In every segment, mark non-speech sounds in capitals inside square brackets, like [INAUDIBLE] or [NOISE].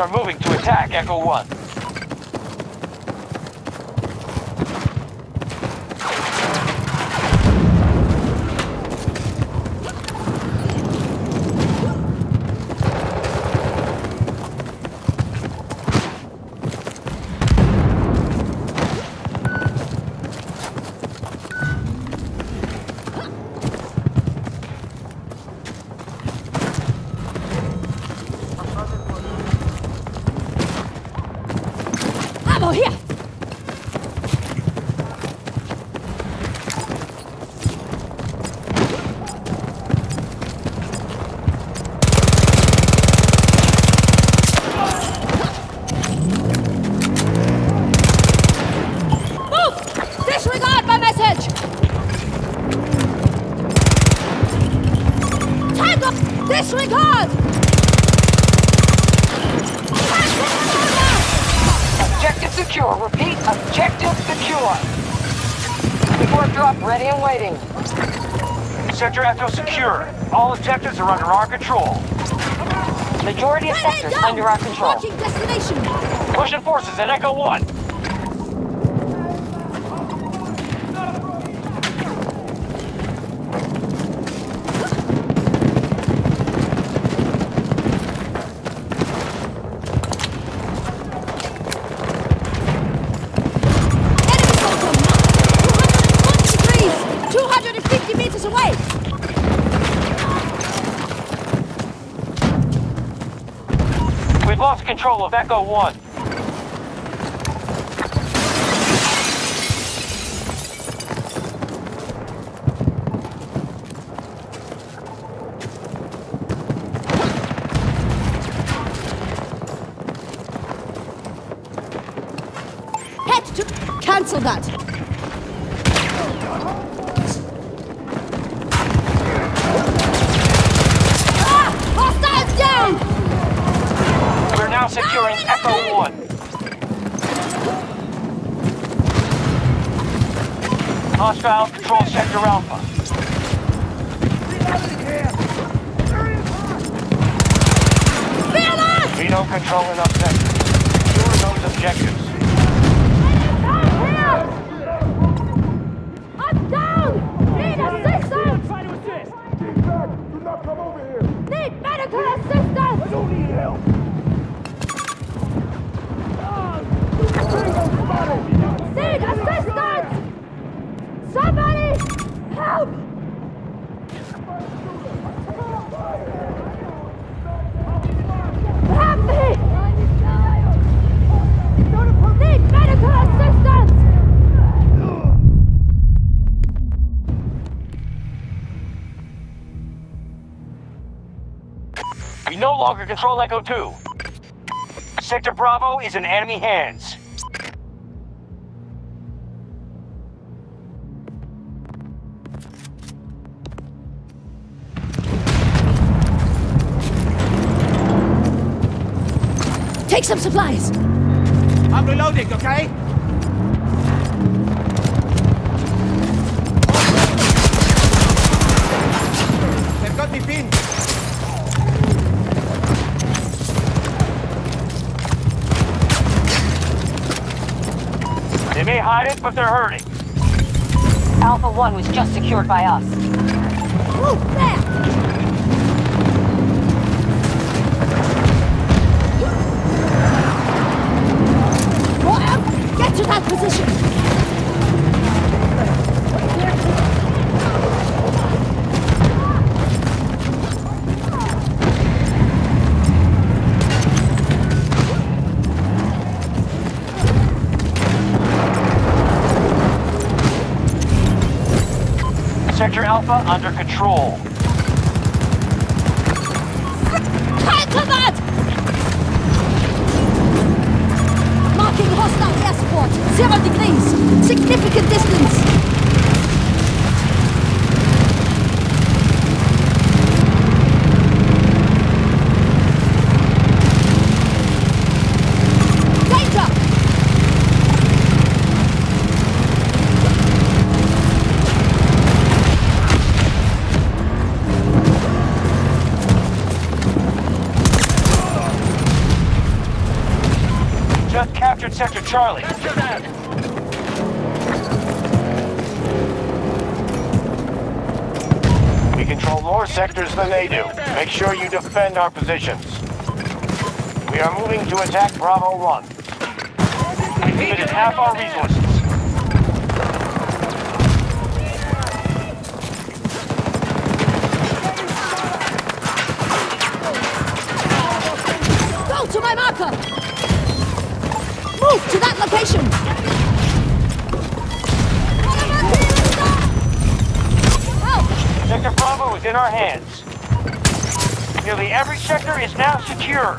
are moving to attack Echo 1. Down! under our control. Pushing forces at Echo 1. Of Echo 1. Cancel that! Securing Echo 1. Hostile control Sector Alpha. Alert! We don't control enough sectors. Secure those objectives. Control Echo 2. Sector Bravo is in enemy hands. Take some supplies! I'm reloading, okay? But they're hurting. Alpha 1 was just secured by us. Move there! Alpha under control. Cancel that! Marking hostile support. Zero degrees. Significant distance. than they do. Make sure you defend our positions. We are moving to attack Bravo 1. We've half our resources. Go to my marker! Move to that location! Sector Bravo is in our hands. Nearly every sector is now secure.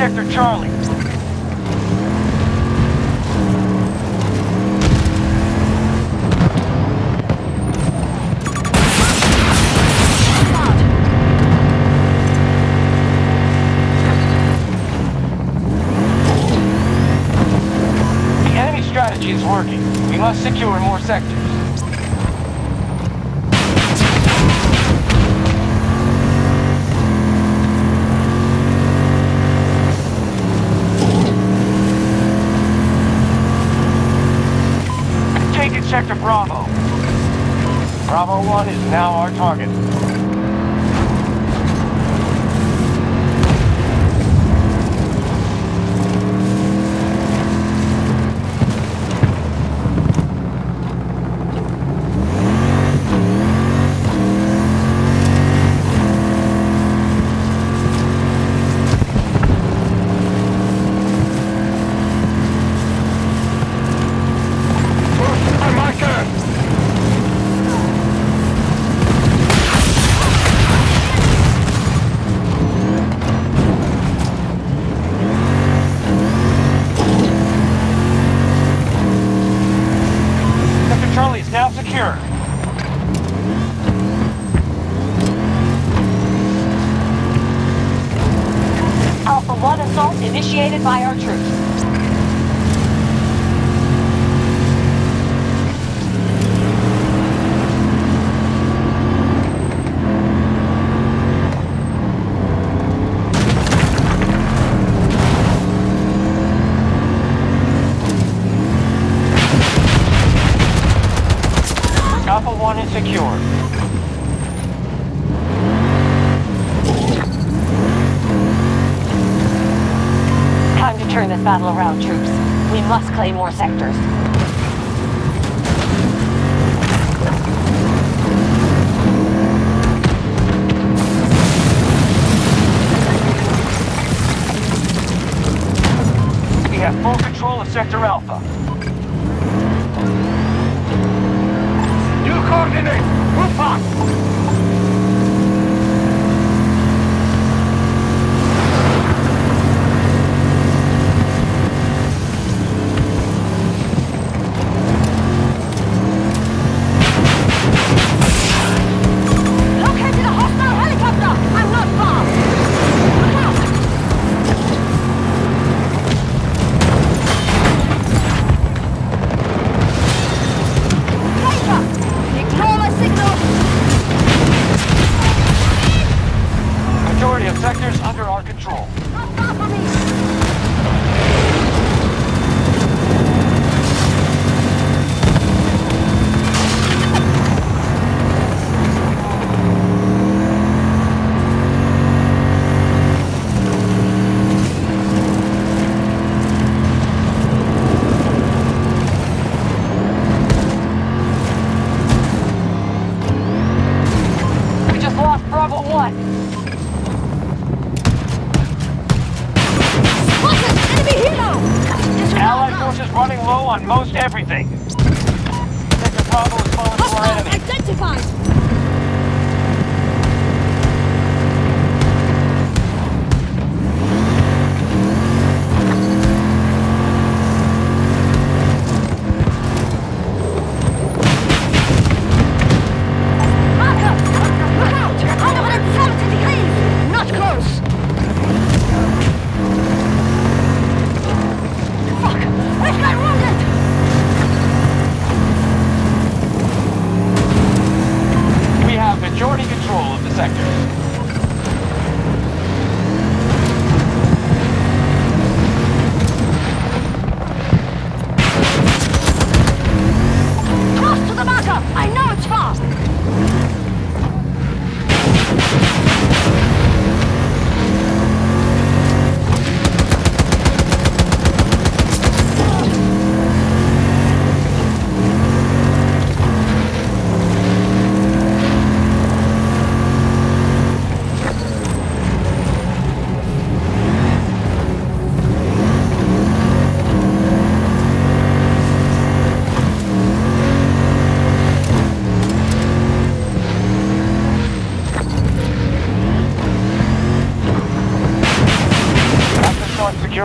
Sector Charlie. The enemy strategy is working. We must secure more sectors. check to Bravo. Bravo 1 is now our target. battle around troops. We must claim more sectors.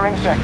firing six.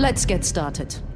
Let's get started.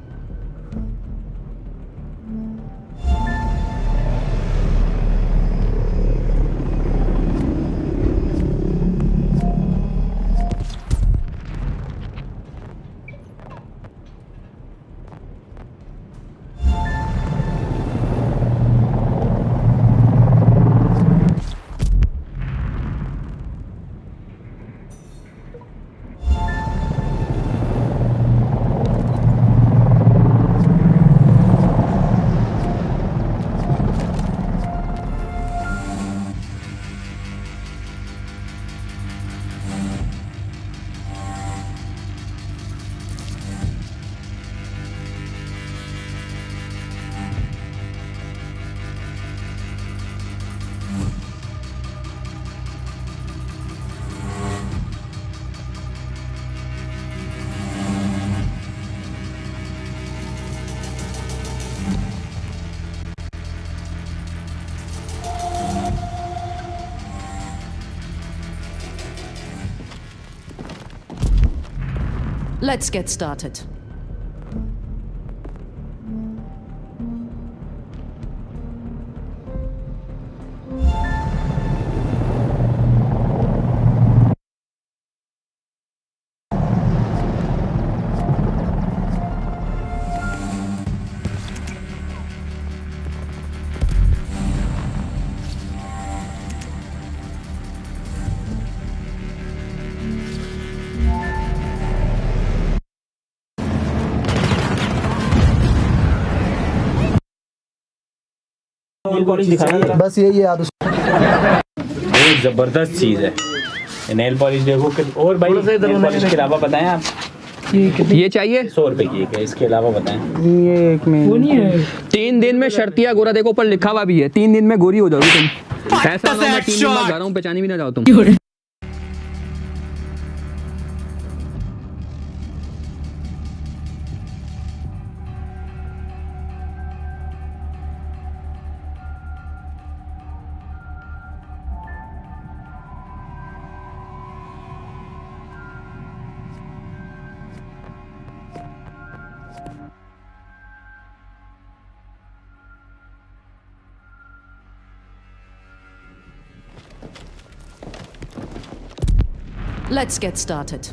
Let's get started. Polish बस यही है आप बहुत ज़बरदस्त चीज़ है। Nail polish देखो और भाई नेल पॉलिश के अलावा बताएँ आप। ये चाहिए? सौ रुपए की है इसके अलावा बताएँ। ये एक मिनट तीन दिन में शर्तिया गोरा देखो पर लिखा हुआ भी है। तीन दिन में गोरी हो जाओगी तुम। ऐसा ना हो मैं तीन दिन बाद घर हूँ पहचानी भी ना जाओ तुम। Let's get started.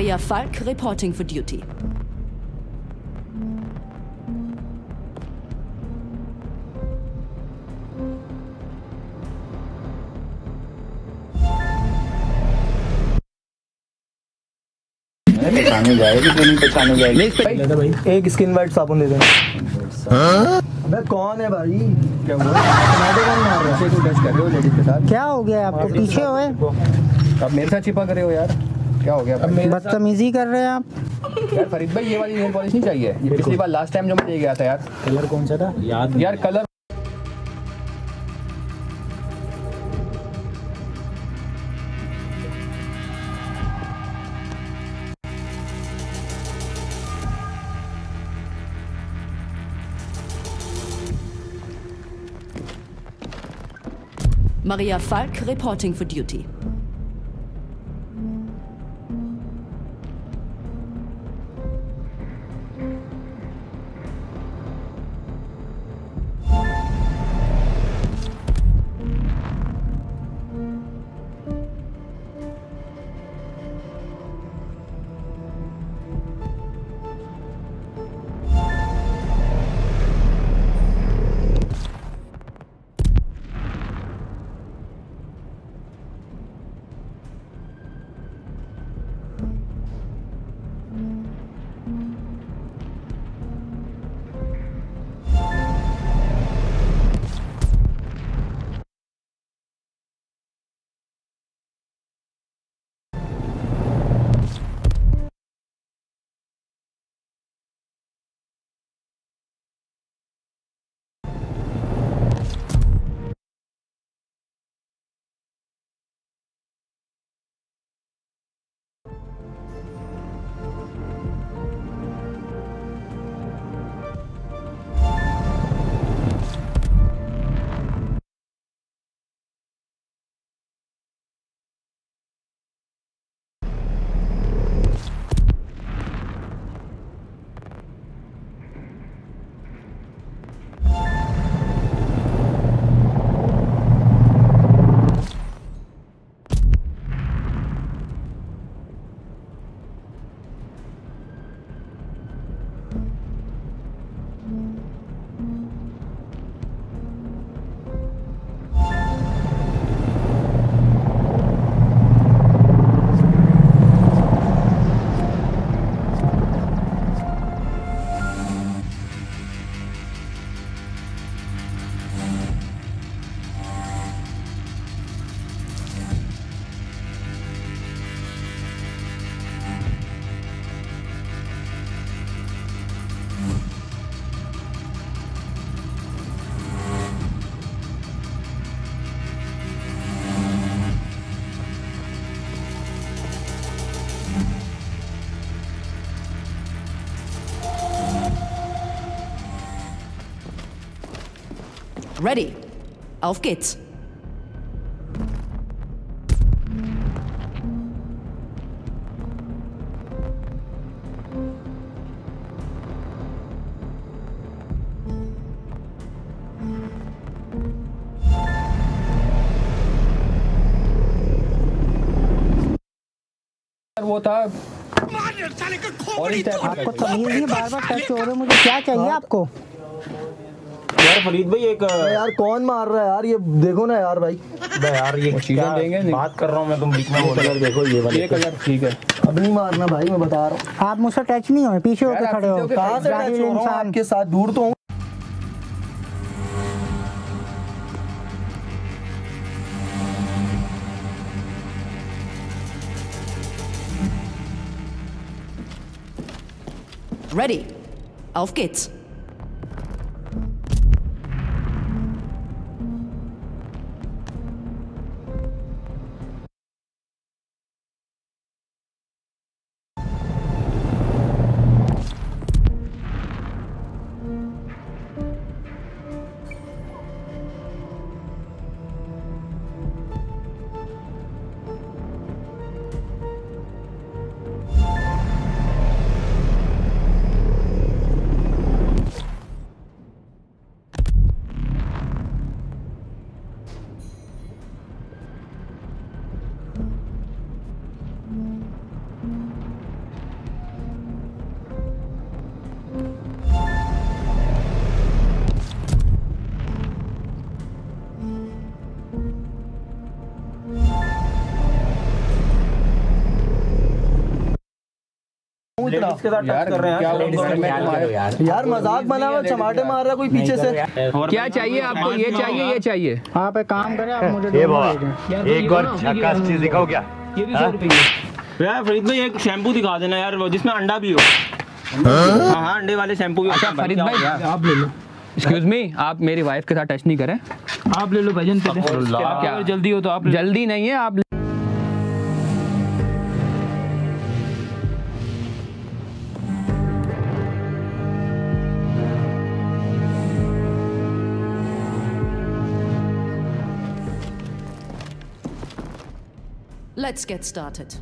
Maria Falk reporting for duty. पहचानी जाएगी तो नहीं पहचानी जाएगी एक स्किन वाइट साबुन दे देना। अबे कौन है भाई? क्या हुआ? मैडम कौन मार। रहा है टच कर रहे हो लेडीज़ के साथ। क्या हो गया? आपको पीछे हुए अब मेरे साथ छिपा कर रहे हो यार। क्या हो गया बदतमीजी कर रहे हैं आप। यार फरीद भाई ये वाली नेल पॉलिश नहीं चाहिए? ये पिछली बार लास्ट टाइम जो मैं ले गया था यार। कलर कौन सा था? याद यार colour Maria Falk reporting for duty. Ready. Auf geht's. वो था। और आपको तमीज नहीं बार बार टच हो रहे मुझे क्या चाहिए आपको? यार फरीद भाई एक यार कौन मार रहा है यार? ये देखो ना यार भाई। यार ये चीज़ें क्या देंगे बात कर रहा हूँ मैं तुम बीच में कलर देखो ये वाले ये कलर। ठीक है। अब नहीं मारना भाई मैं बता रहा हूँ। आप मुझसे टच नहीं हुए पीछे होके यार, आप खड़े हो। कहाँ से टच हो। रहा इंसान। आपके साथ दूर तो हूँ। Ready. Auf geht's. यार मज़ाक बना हुआ चमाटे मार रहा कोई पीछे से। क्या चाहिए आपको? ये चाहिए ये चाहिए? आप एक काम करें आप मुझे। एक और चीज़ दिखाओ क्या? ये भी सौ रुपये यार फरीद भाई एक शैम्पू दिखा देना यार वो जिसमें अंडा भी हो। हाँ? हाँ अंडे वाले शैम्पू भी अच्छा फरीद भाई आप ले लो। एक्सक्यूज मी आप मेरी वाइफ के साथ टच नहीं करें। आप ले लो क्या? जल्दी हो तो आप जल्दी नहीं है आप Let's get started.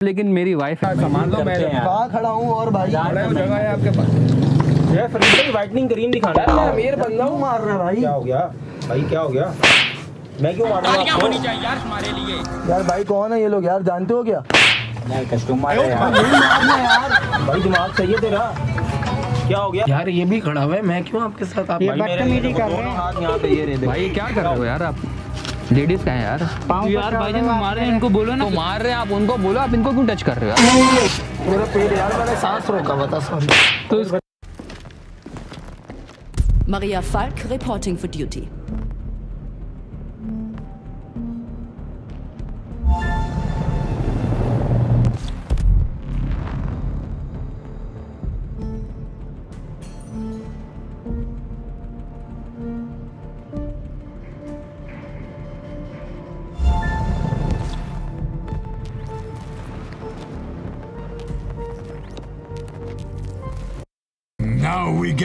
लेकिन मेरी वाइफ है सामान लो मैं कहाँ खड़ा हूँ और भाई जगह है आपके पास। यार फरीद भाई व्हाइटनिंग क्रीम दिखाना है। अमीर बंदा हूँ। मार रहा है भाई क्या हो गया? भाई क्या हो गया? मैं क्यों मारूँगा आपको? यार भाई कौन है ये लोग? यार जानते हो क्या? यार कस्टमर है यार। भाई दिमाग सही है तेरा? क्या हो गया? यार ये भी खड़ा हुआ है मैं क्यों आपके साथ आप ये भाई मेरे बदतमीजी कर रहे हैं। यहाँ पे ये रहे भाई क्या कर रहे हो यार आप? लेडीज़ का है यार। यार भाईजान वो मार रहे हैं। इनको बोलो ना। तो मार रहे हैं आप उनको बोलो आप इनको क्यों टच कर रहे हो यार? मेरा पेट यार मैंने सांस रोका बता sorry Maria Falk reporting for duty.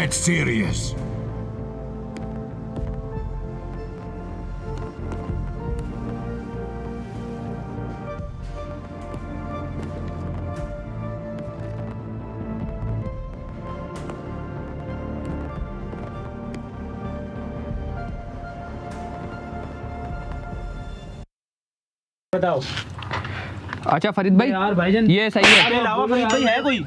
get serious. बताओ अच्छा फरीद भाई यार भाईजान ये सही है इसके अलावा फरीद भाई है कोई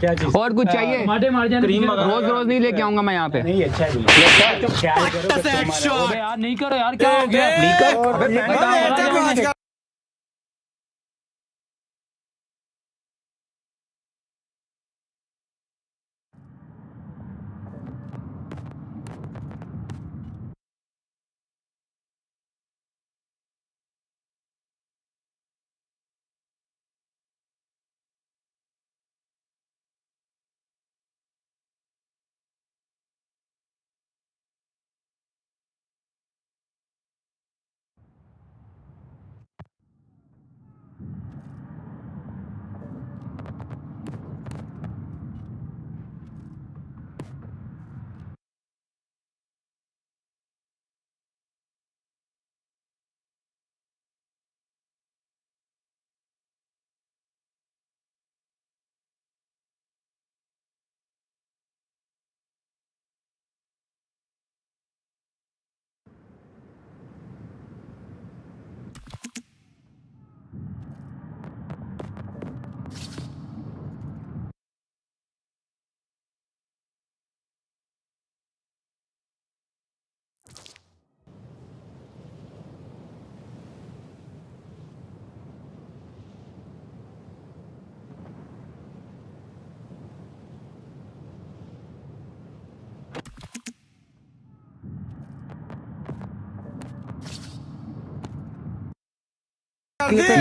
क्या चीज़ और कुछ चाहिए टमाटे मार जाने क्रीम रोज रोज नहीं लेके आऊँगा मैं यहाँ पे नहीं अच्छा है करो कस्टमर है। अबे यार नहीं करो यार क्या हो गया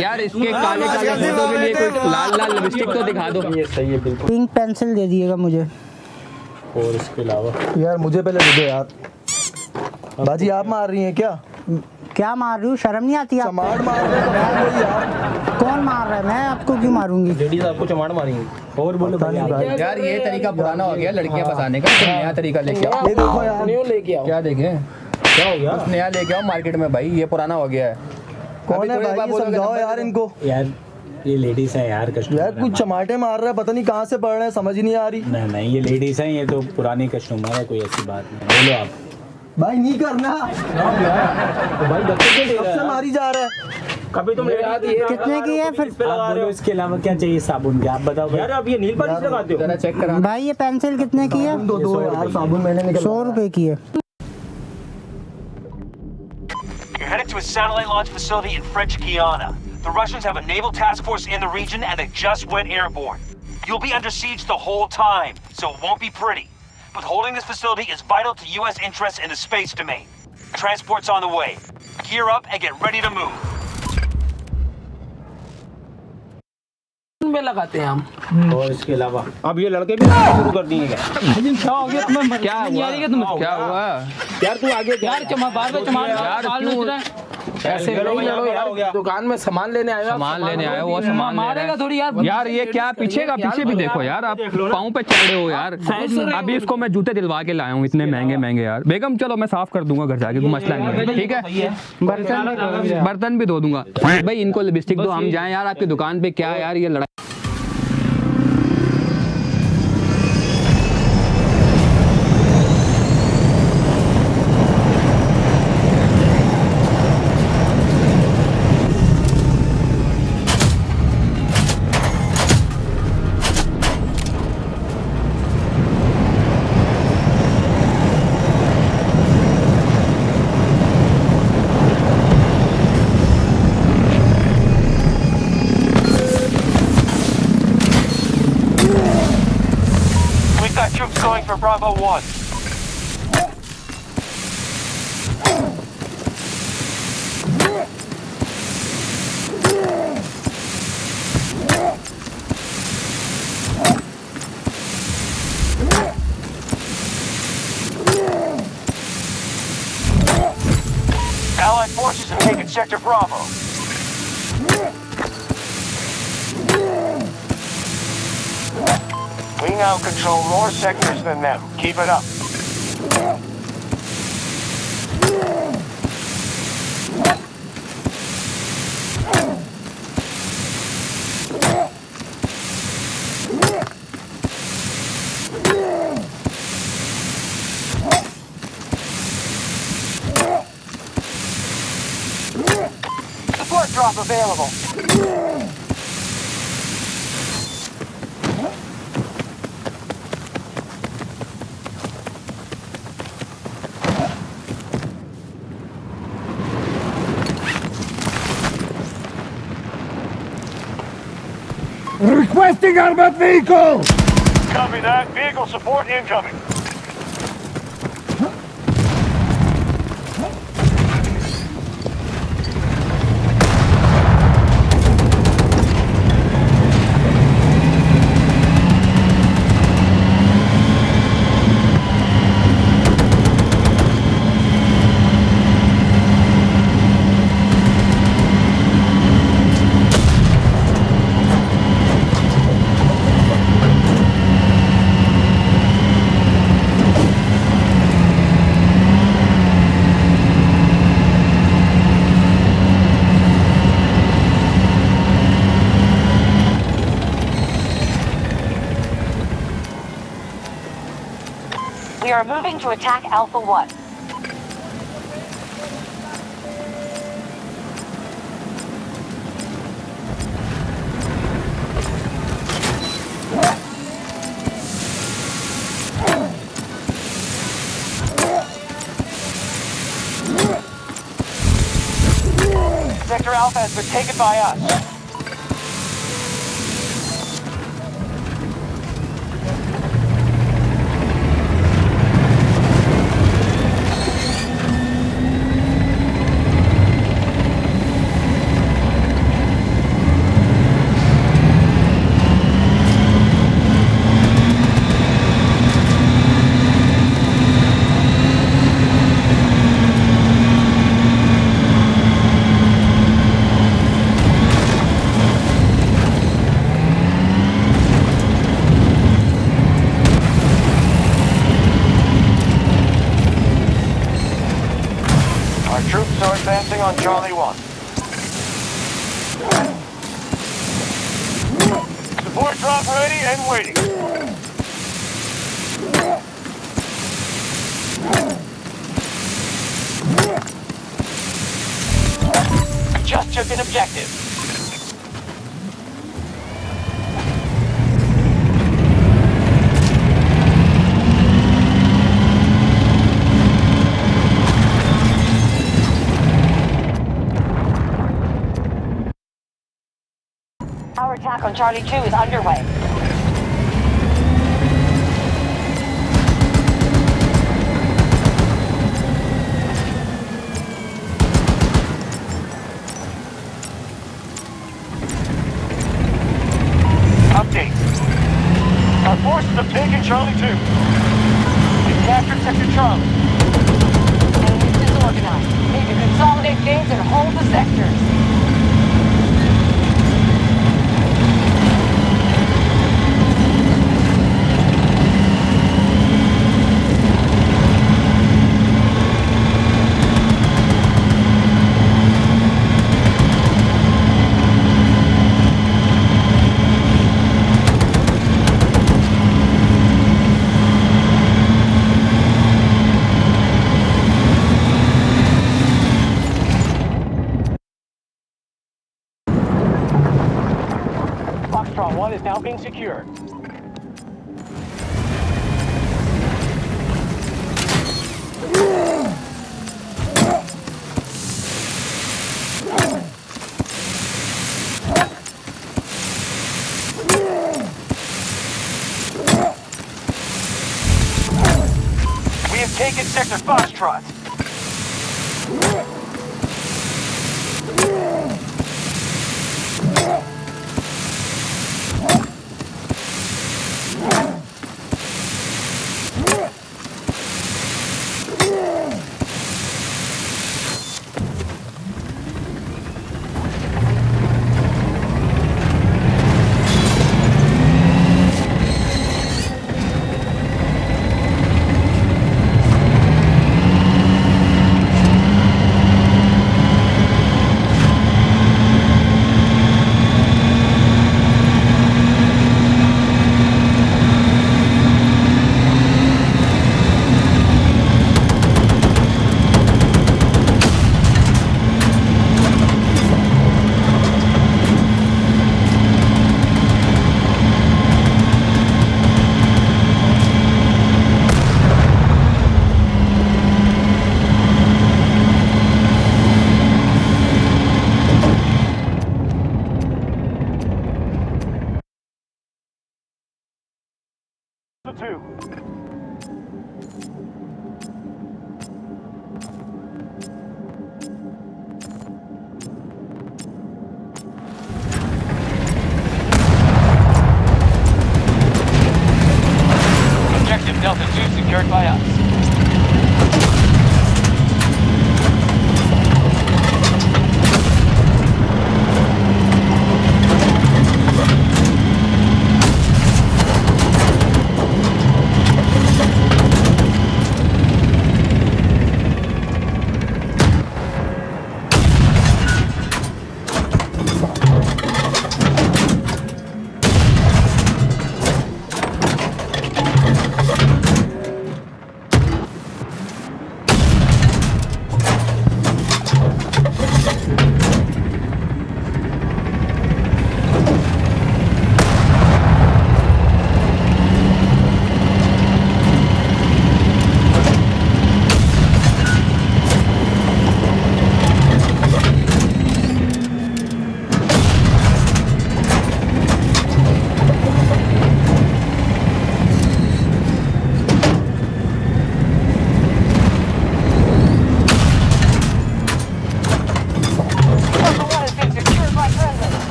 यार इसके काले काले फ़ोटो के लिए कोई लाल लाल लिपस्टिक तो दिखा दो। ये सही है बिल्कुल। पिंक पेंसिल दे दिएगा मुझे। और इसके अलावा? यार मुझे पहले दे दो यार। बाजी आप मार रही हैं क्या? क्या मार रही हूँ? शर्म नहीं आती आपको? मार रहे हैं तो यार। कौन मार रहा है? मैं आपको क्यों मारूँगी? लेडीज़ आपको चमाट मारेंगी। और बोलो यार ये तरीका पुराना हो गया लड़कियाँ फंसाने का। कुछ नया तरीका लेके आओ। ये देखो यार। न्यू लेके आओ। क्या देखे? क्या हो गया? नया लेके आओ मार्केट में भाई ये पुराना हो गया है। कौन है भाई? ये समझाओ यार इनको। यार ये लेडीज़ हैं यार कस्टमर यार कुछ चमाटे मार रहा है पता नहीं कहाँ से पढ़ रहे हैं समझ नहीं आ रही। नहीं नहीं ये लेडीज़ हैं ये तो पुरानी कस्टमर है कोई ऐसी बात नहीं। बोलो आप। भाई नहीं करना। तो भाई से मारी जा रहा है? कभी तुम कितने की है फिर? बोलो इसके अलावा क्या चाहिए साबुन के? आप बताओ यार अब ये नील पॉलिश लगाते हो? चेक करा। भाई ये पेंसिल कितने की है? दो दो यार साबुन मैंने सौ रुपए की है। Headed to a satellite launch facility in French Guiana. The Russians have a naval task force in the region and they just went airborne. You'll be under siege the whole time, so it won't be pretty. But holding this facility is vital to U.S. interests in the space domain. Transport's on the way. Gear up and get ready to move. में लगाते हैं हम। और इसके अलावा। अब ये लड़के भी शुरू कर दिए क्या क्या हो गया तुम्हें? क्या हुआ है क्या हुआ? यार तू आगे यार चमा बार बार चमा यार, बाल क्यों? है ऐसे नहीं लड़ो यार, हो गया। दुकान में सामान लेने आए हो हाँ, सामान लेने आए वो सामान मारेगा थोड़ी यार यार ये क्या पीछे का पीछे भी देखो यार आप पाँव पे चढ़े हो यार। अभी इसको मैं जूते दिलवा के लाया हूँ इतने महँगे महँगे यार। बेगम चलो मैं साफ़ कर दूँगा घर जाके कोई मसला नहीं है ठीक है? बर्तन बर्तन भी धो दूँगा। भाई इनको लिपस्टिक दो हम जाए यार आपकी दुकान पे क्या है यार ये लड़ाई going for Bravo 1. Control more sectors than them. Keep it up. Support drop available. Requesting armored vehicle! Copy that. Vehicle support incoming. Moving to attack Alpha 1. Sector Alpha has been taken by us. Our troops are advancing on Charlie 1. secure.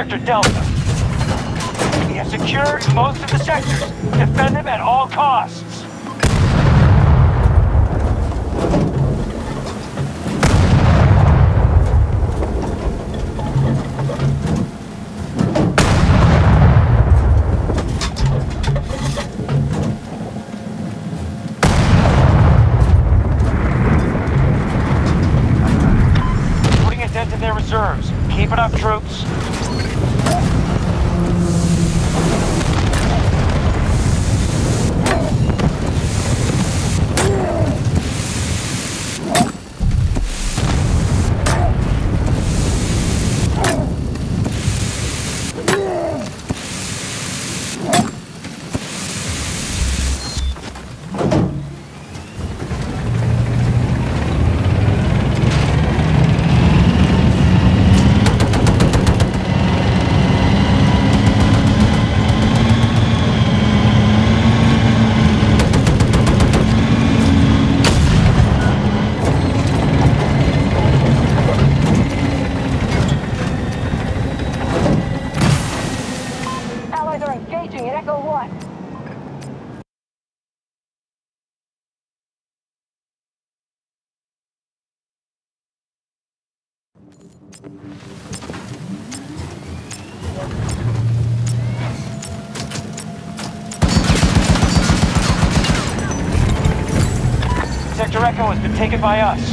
Sector Delta. We have secured most of the sectors. Defend them at all costs. Keep it up, troops. By us.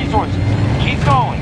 Resources. Keep going.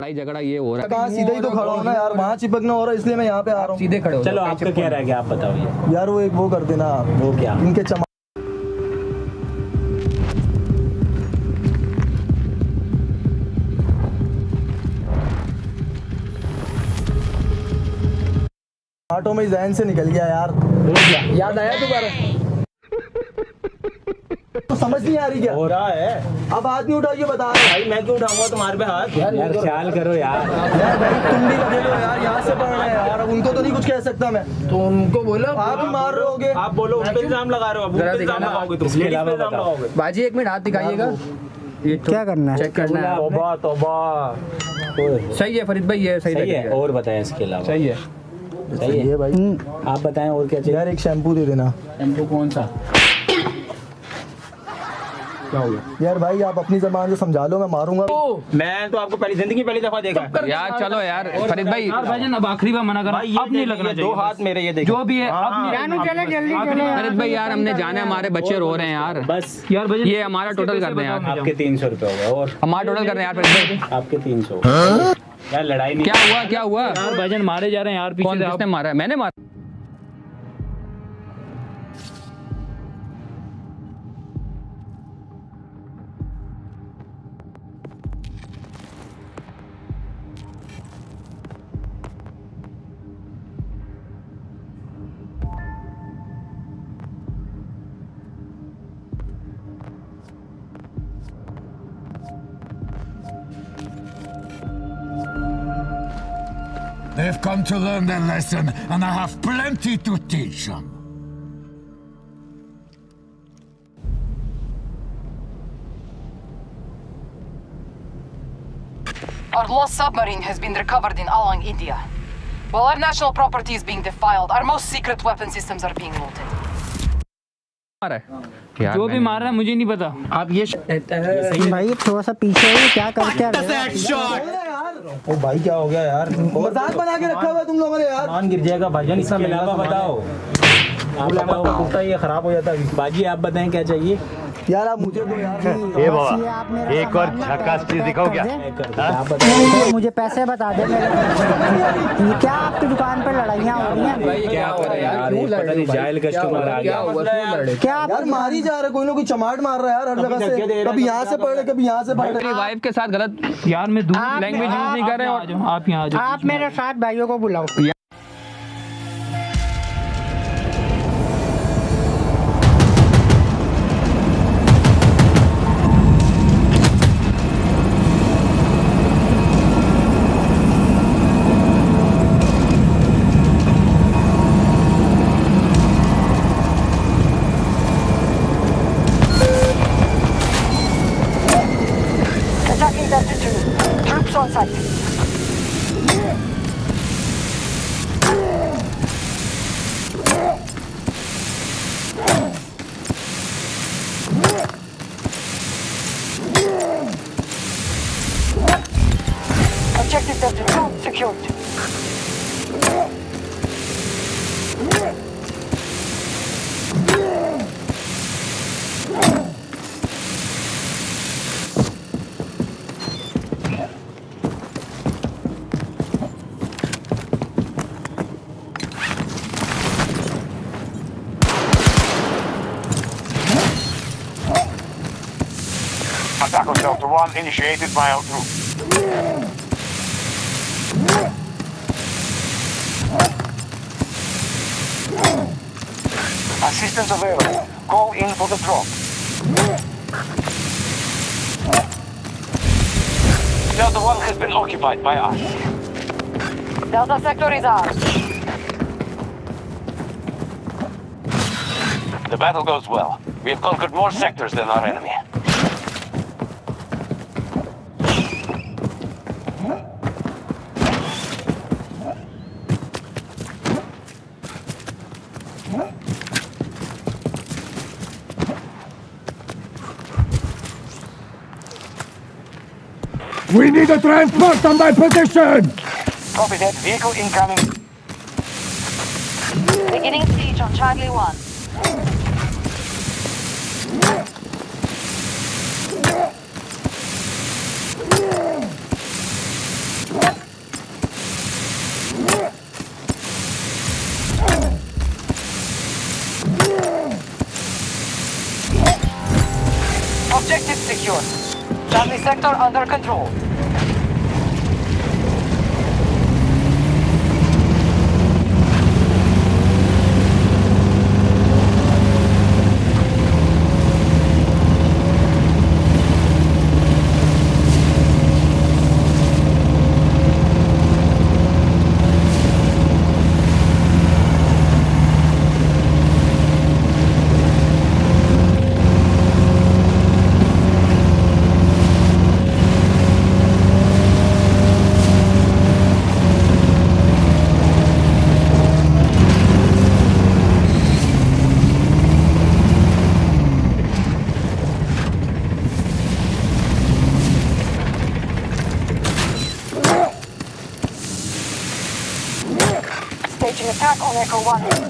लड़ाई झगड़ा ये हो रहा कहाँ सीधे ही तो खड़ा हूँ ना यार वहाँ चिपकना हो रहा है इसलिए मैं यहाँ पे आ रहा हूँ। सीधे खड़े हो चलो आपका क्या रह गया आप बताओ यार वो एक वो कर देना वो क्या? इनके चमा ऑटो में जहन से निकल गया यार। याद आया दोबारा तो समझ नहीं आ रही क्या? हो रहा है। अब हाथ नहीं उठाइए बता रहे भाई मैं क्यों उठाऊँगा तुम्हारे पे हाथ? यार ख्याल करो यार। यार भाई तुम भी लगे हो यार यहाँ से पढ़ रहे हैं यार। अब उनको तो नहीं कुछ कह सकता मैं। तो उनको बोलो। आप मार रहे होगे। आप बोलो उस पे इल्ज़ाम लगा रहे हो। अब उस इल्ज़ाम दिखाना। लगाओगे तुम। इसके अलावा। लगाओगे। बाजी एक मिनट हाथ दिखाइएगा। ये तो क्या करना है? चेक करना है तौबा तौबा। सही है फरीद भाई ये सही सही है और बताएँ इसके अलावा। सही है। सही है। भाई आप बताएँ और क्या चाहिए? यार एक शैम्पू दे देना। शैम्पू कौन सा? क्या हो गया? यार भाई आप अपनी जबान से समझा लो मैं मारूँगा। मैं तो आपको पहली ज़िंदगी पहली दफ़ा देखा। है। यार चलो यार फरीद भाई यार भाईजान अब आखिरी बार मना कर भाई अब नहीं लगना चाहिए दो हाथ मेरे ये देखो जो भी है अब नहीं जानू चले जल्दी चले। फरीद भाई यार हमने जाने हमारे बच्चे रो रहे हैं यार। बस। यार ये हमारा टोटल कर दें यार। आपके तीन सौ रुपये हो गए और हमारा टोटल कर दें यार फरीद भाई। आपके तीन सौ। यार लड़ाई नहीं क्या हुआ क्या हुआ? यार भाईजान मारे जा रहे हैं यार पीछे मारा? है मैंने मारा। They've come to learn their lesson, and I have plenty to teach them. Our lost submarine has been recovered in Alang, India. While our national property is being defiled, our most secret weapon systems are being looted. मारा है यार जो भी मैंने- मार रहा है मुझे नहीं पता आप ये भाई थोड़ा सा पीछे हो क्या कर क्या रहे हो? ओ भाई क्या हो गया यार? मज़ाक बना के रखा हुआ है तुम लोगों ने यार। मान गिर जाएगा भाईजान इसका मिलावा अलावा बताओ। आप बताओ कुत्ता ये खराब हो जाता है बाजी आप बताएँ क्या चाहिए? यार आप मुझे दो यार बस ये मेरा एक और झकास चीज़ दिखाओ क्या? मुझे- मुझे पैसे बता दे ये क्या आपकी दुकान पर लड़ाइयाँ हो रही हैं? क्या हो रहा है यार? पता नहीं जायल कस्टमर आ गया। क्या यार? मार ही? जा रहा है कोई ना कोई चमाट मार रहा है यार हर जगह से। कभी यहाँ से पड़ रहे कभी यहाँ से पड़ मेरी रहे वाइफ के साथ गलत यार मैं आप- लैंग्वेज यूज़ नहीं कर रहे और आप यहाँ आप मेरे साथ भाइयों को बुलाओ। On Delta 1 initiated by our group. Assistance available. Call in for the drop. Delta 1 has been occupied by us. Delta sector is ours. The battle goes well. We have conquered more sectors than our enemy. We need a transport on my position! Copy that. Vehicle incoming. Beginning siege on Charlie 1. Under control. Staging attack on Echo 1.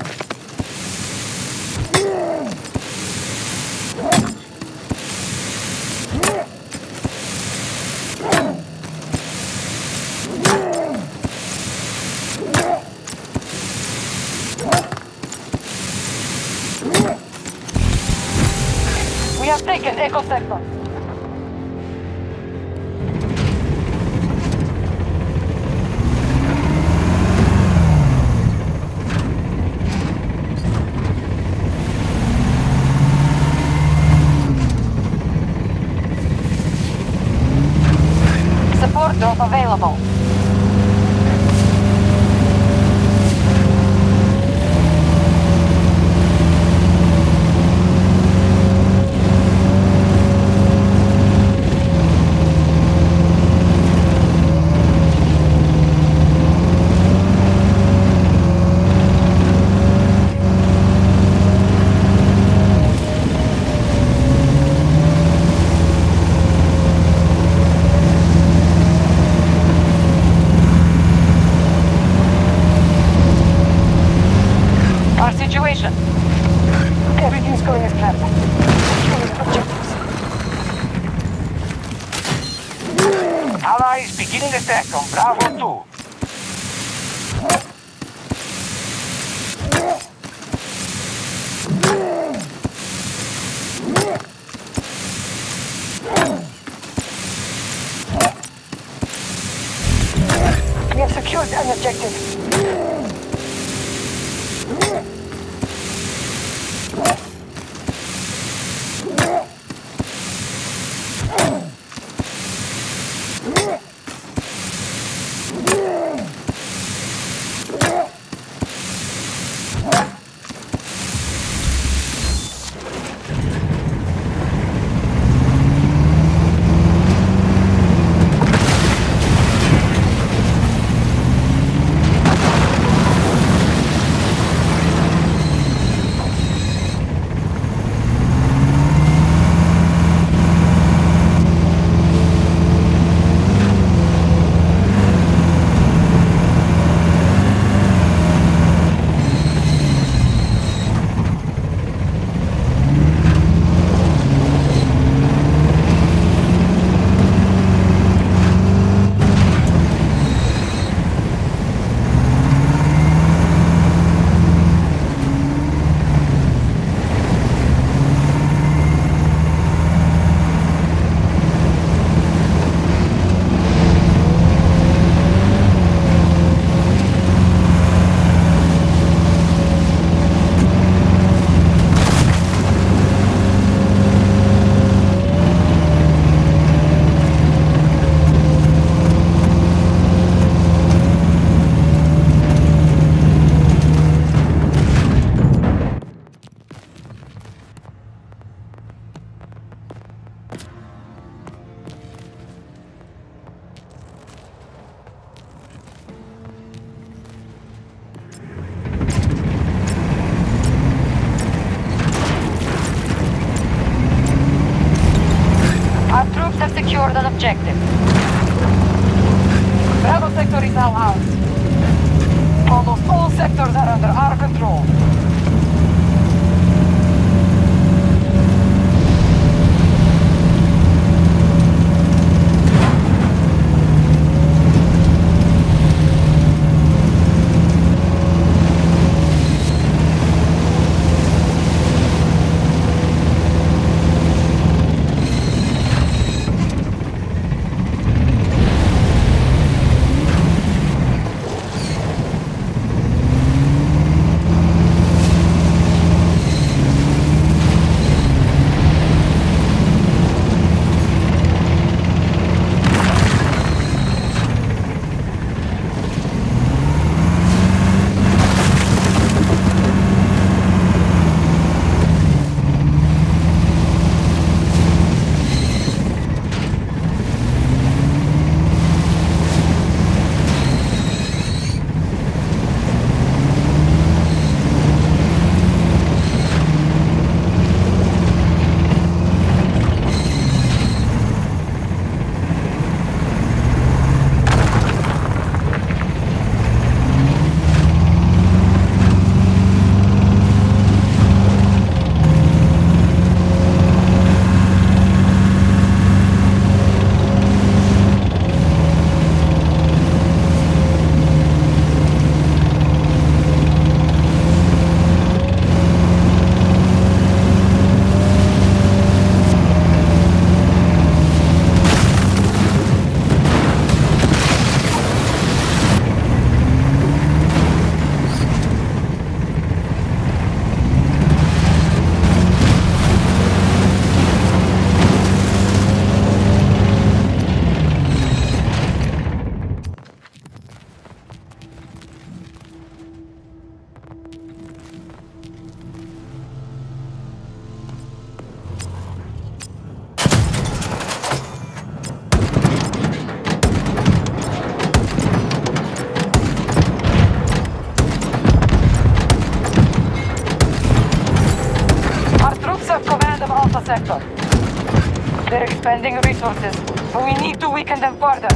Resources, but we need to weaken them further.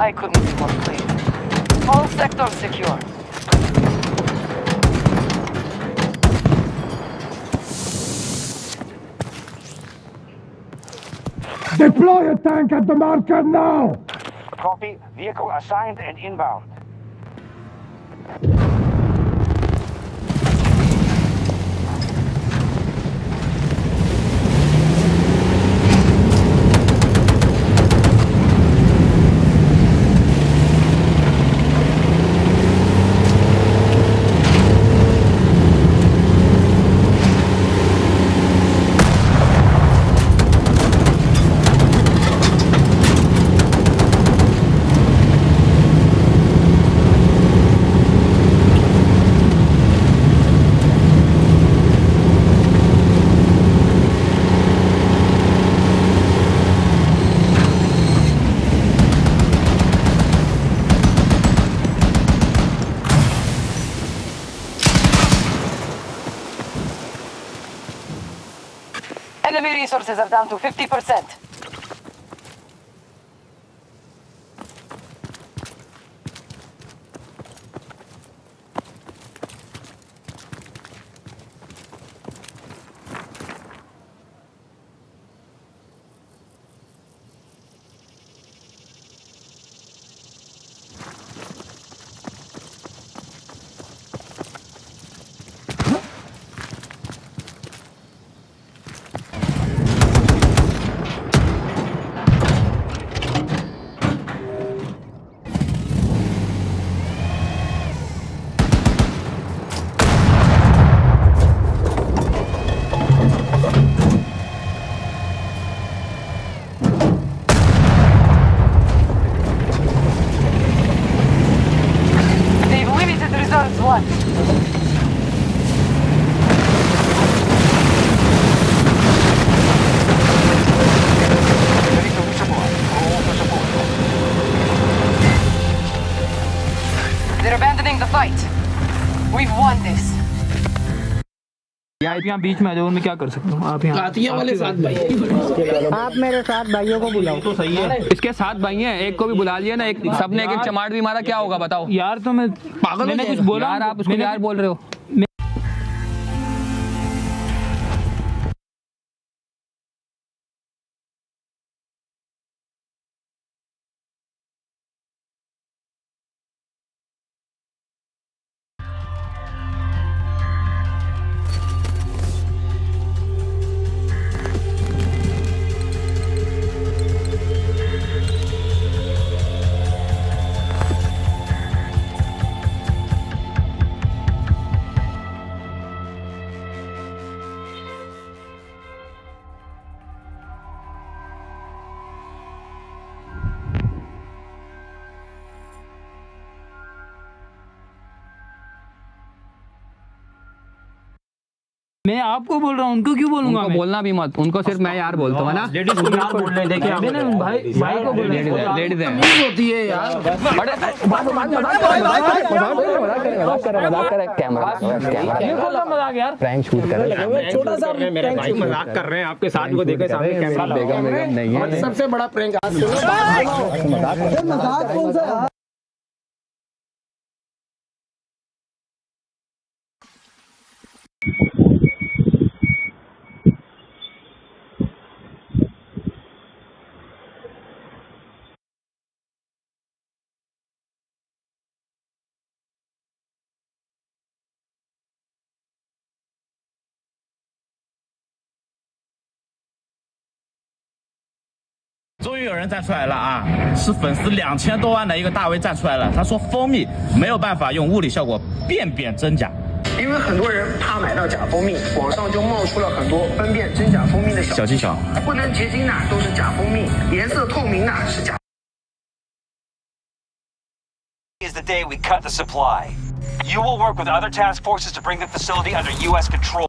I couldn't be more clear. All sectors secure. Deploy a tank at the marker now! Copy. Vehicle assigned and inbound. Enemy resources are down to 50%. यहाँ बीच में आ जाओ मैं क्या कर सकता हूँ? आप यहाँ वाले साथ भाई। आप मेरे साथ भाइयों को बुलाओ। तो सही है। इसके साथ भाई हैं एक को भी बुला लिया ना एक सबने एक एक चमाट भी मारा क्या होगा बताओ? यार तो मैं पागल मैंने कुछ बोला यार आप उसको यार बोल रहे हो। मैं आपको बोल रहा हूँ उनको क्यों बोलूँगा उनको बोलना भी मत उनको सिर्फ़ मैं यार बोलता हूँ ना लेडीज़ को यार बोल देखिए मैंने भाई भाई को बोल लेडीज़ है लेडीज़ है होती है यार मज़ाक यार प्रैंक शूट कर छोटा सा मेरे भाई मज़ाक कर रहे हैं आपके साथ को देखे सामने कैमरा बेगम बेगम नहीं है सबसे बड़ा प्रैंक आज मज़ाक कौन सा 终于有人站出来了啊！是粉丝两千多万的一个大 V 站出来了，他说蜂蜜没有办法用物理效果辨别真假。因为很多人怕买到假蜂蜜，网上就冒出了很多分辨真假蜂蜜的小技巧。不能结晶的都是假蜂蜜，颜色透明的是假。is the day we cut the supply. You will work with other task forces to bring the facility under U.S. control.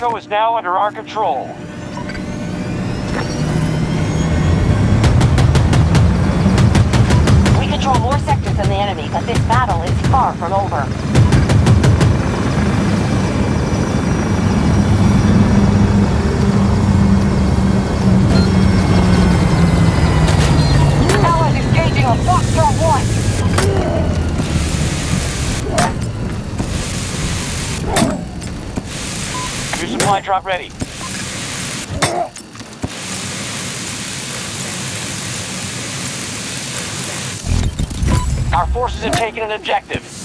Echo is now under our control. We control more sectors than the enemy, but this battle is far from over. Allies engaging on Foxtrot 1. New supply drop ready. Our forces have taken an objective.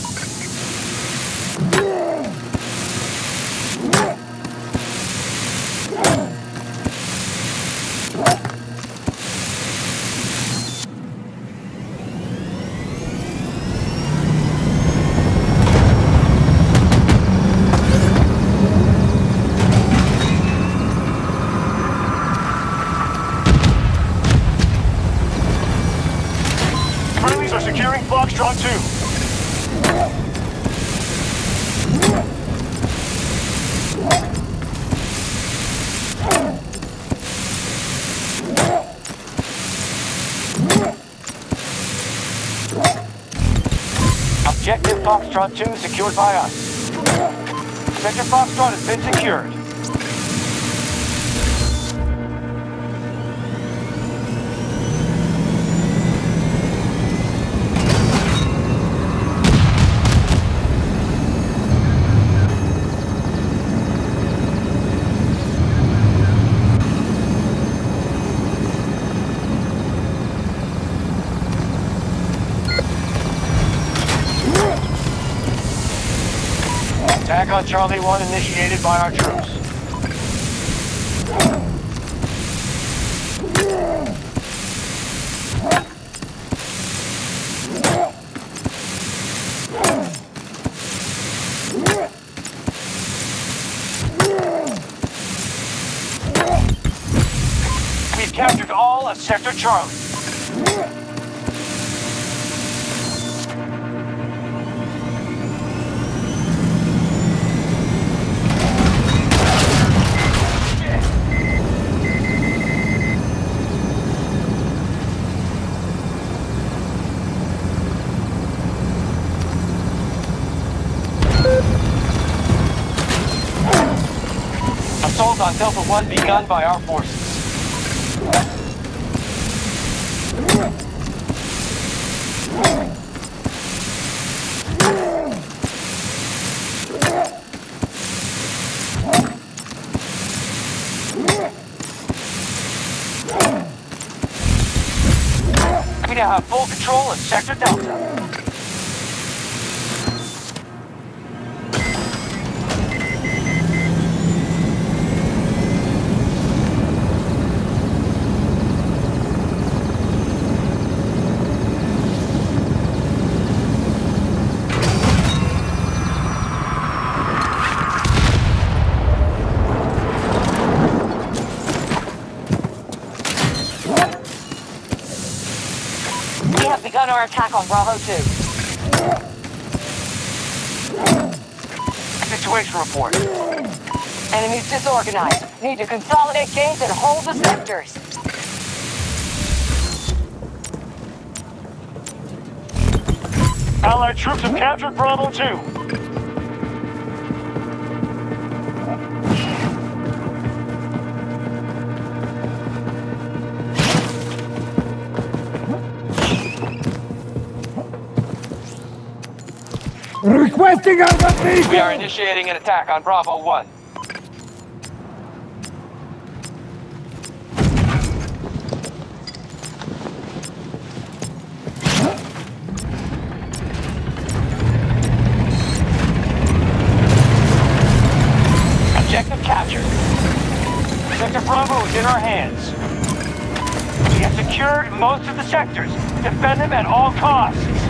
Foxtrot 2 secured by us. Sector Foxtrot has been secured. Attack on Charlie 1 initiated by our troops. We've captured all of Sector Charlie. Assault on Delta 1 begun by our forces. We now have full control of Sector Delta. We have begun our attack on Bravo 2. Situation report. Enemies disorganized. Need to consolidate gains and hold the sectors. Allied troops have captured Bravo 2. We are initiating an attack on Bravo 1. Objective captured. Sector Bravo is in our hands. We have secured most of the sectors. Defend them at all costs.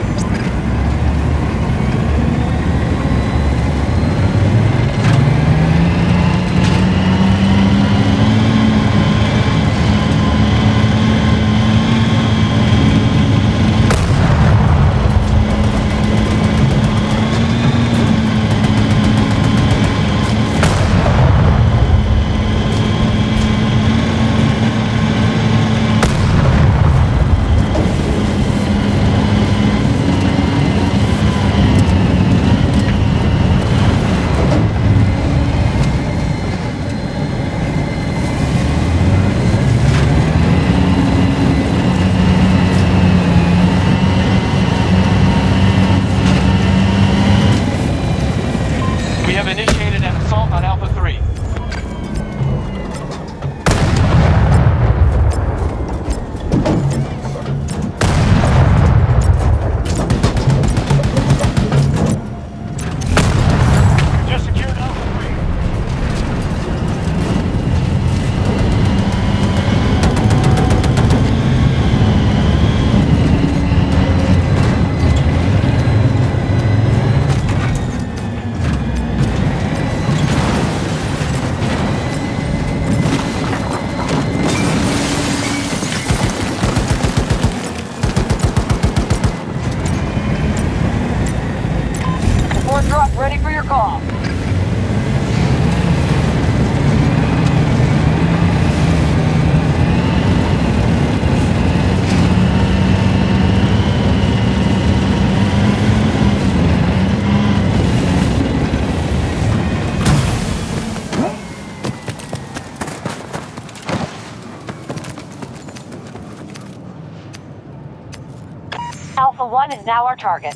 Is now our target.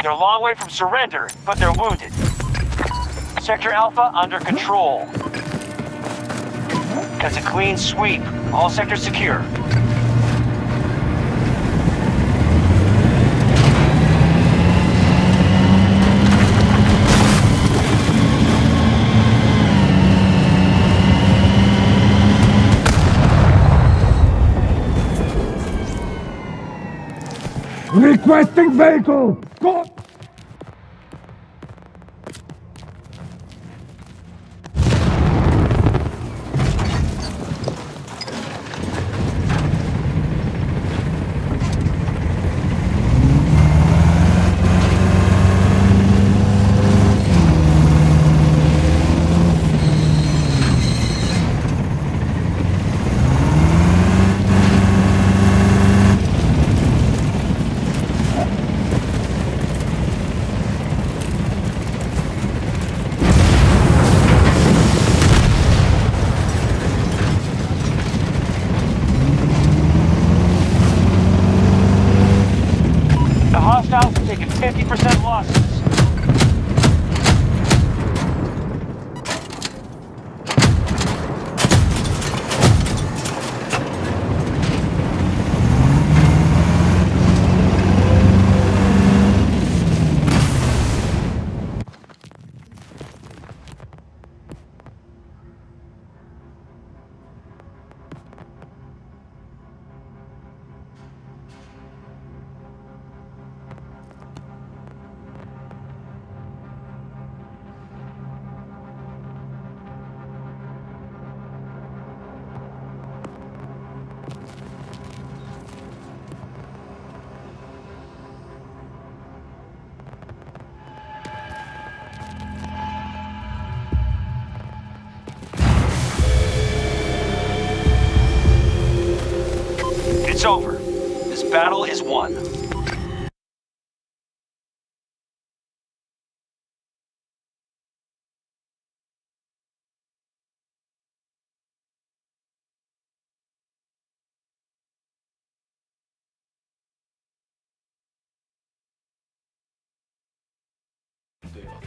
They're a long way from surrender, but they're wounded. Sector Alpha under control. That's a clean sweep. All sectors secure. Requesting vehicle!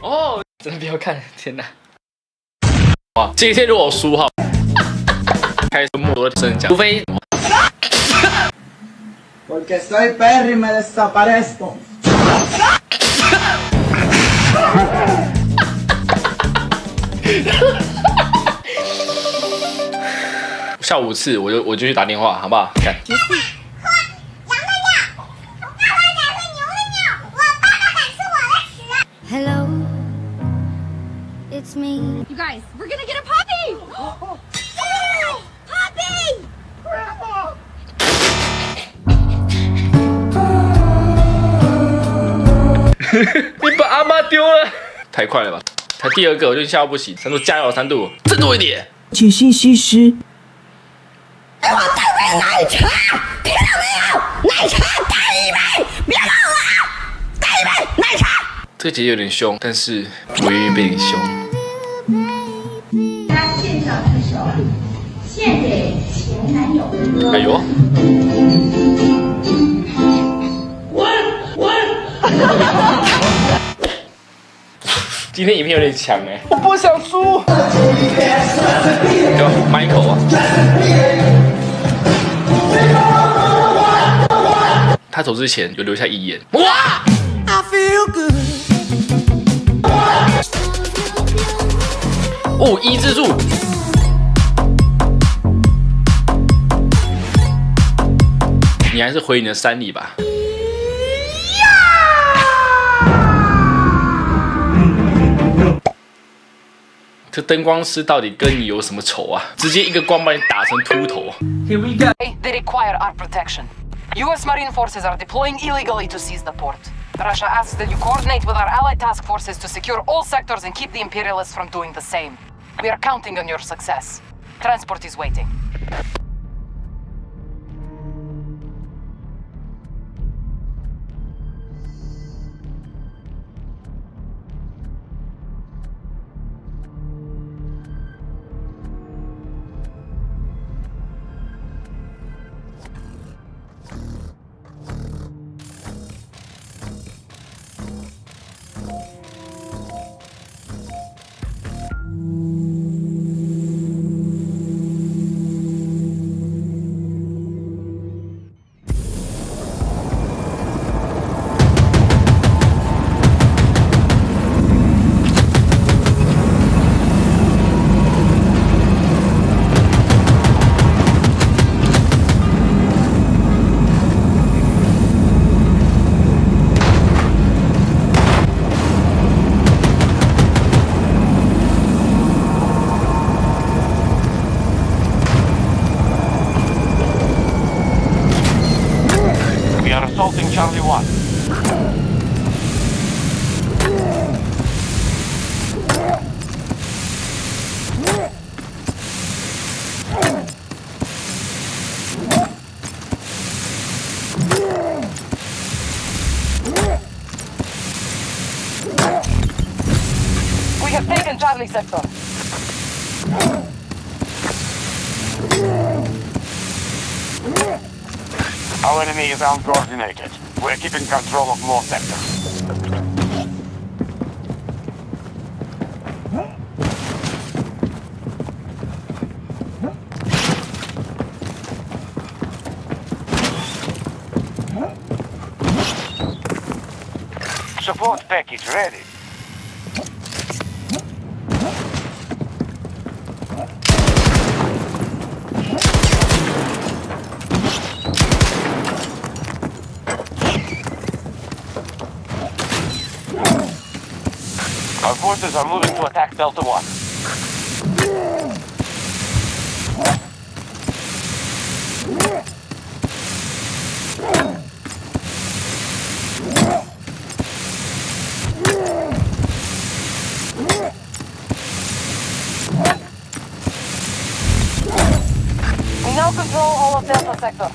哦，真的不要看，天哪！哇，这一天如果我输哈，开始默多声讲，除非 Porque soy Perry y me desaparezco. 下五次我就我就去打电话，好不好？看，Hello, it's me. You guys, we're gonna get a puppy! [GASPS] puppy! Grandma! [LAUGHS] 你把阿妈丢了，太快了吧！才第二个我就笑不起，三度加油，三度振作一点。请信息师。给我带杯奶茶，听到没有？奶茶带一杯，别忘了，带一杯奶茶。这个姐姐有点凶，但是我愿意被你凶。哎呦，今天影片有点强哎，我不想输。对吧，Michael 啊，他走之前有留下遗言。哇！I feel good. 哦，一之助。你还是回你的山里吧。这灯光师到底跟你有什么仇啊？直接一个光把你打成秃头。 Here we go. They require our protection. U.S. Marine forces are deploying illegally to seize the port. Russia asks that you coordinate with our allied task forces to secure all sectors and keep the Imperialists from doing the same. We are counting on your success. Transport is waiting. Is uncoordinated. We're keeping control of more sectors. Support package ready. Our forces are moving to attack Delta 1. We now control all of Delta sector.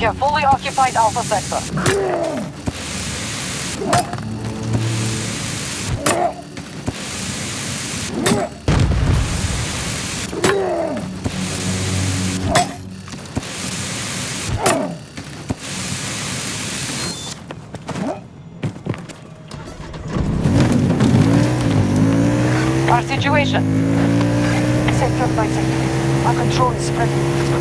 We have fully occupied Alpha sector. Our situation. Sector by sector. Our control is spreading.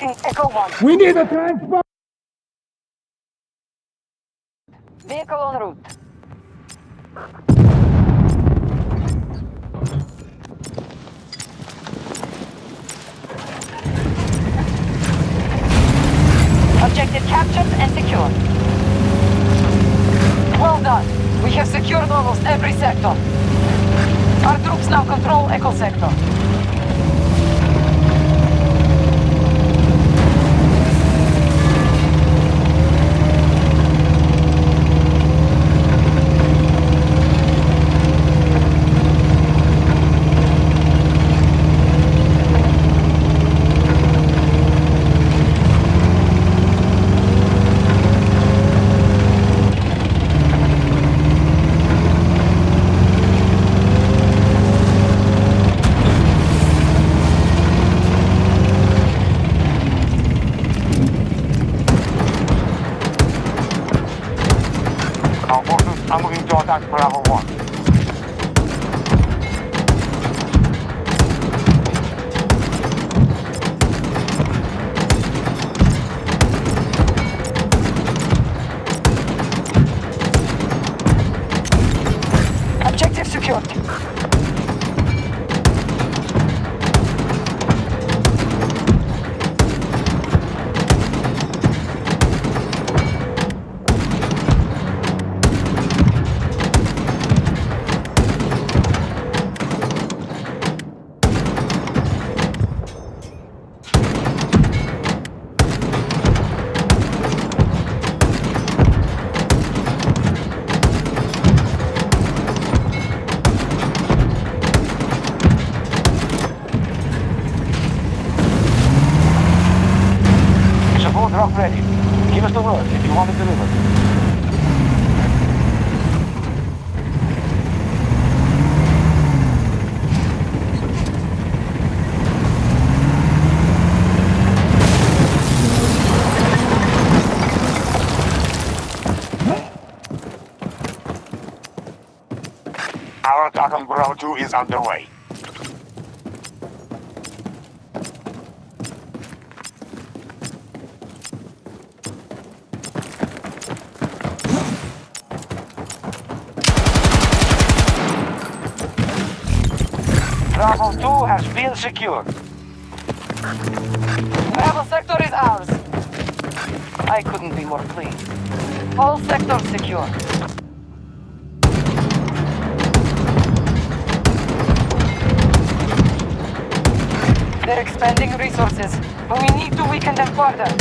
Echo 1. We need a transport! is underway. Bravo 2 has been secured. Vater.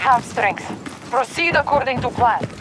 have strength. Proceed according to plan.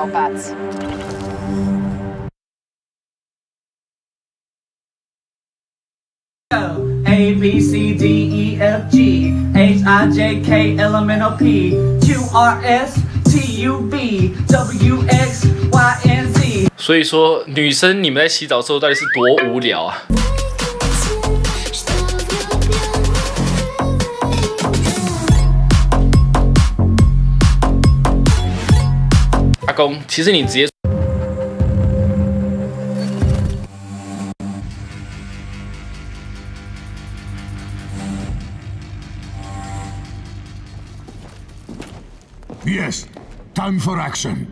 no bats. A B C D E F G H I J K L M N O P Q R S T U B W X Y N Z。所以说，女生你们在洗澡之后到底是多无聊啊？阿公，其实你直接。Yes, time for action.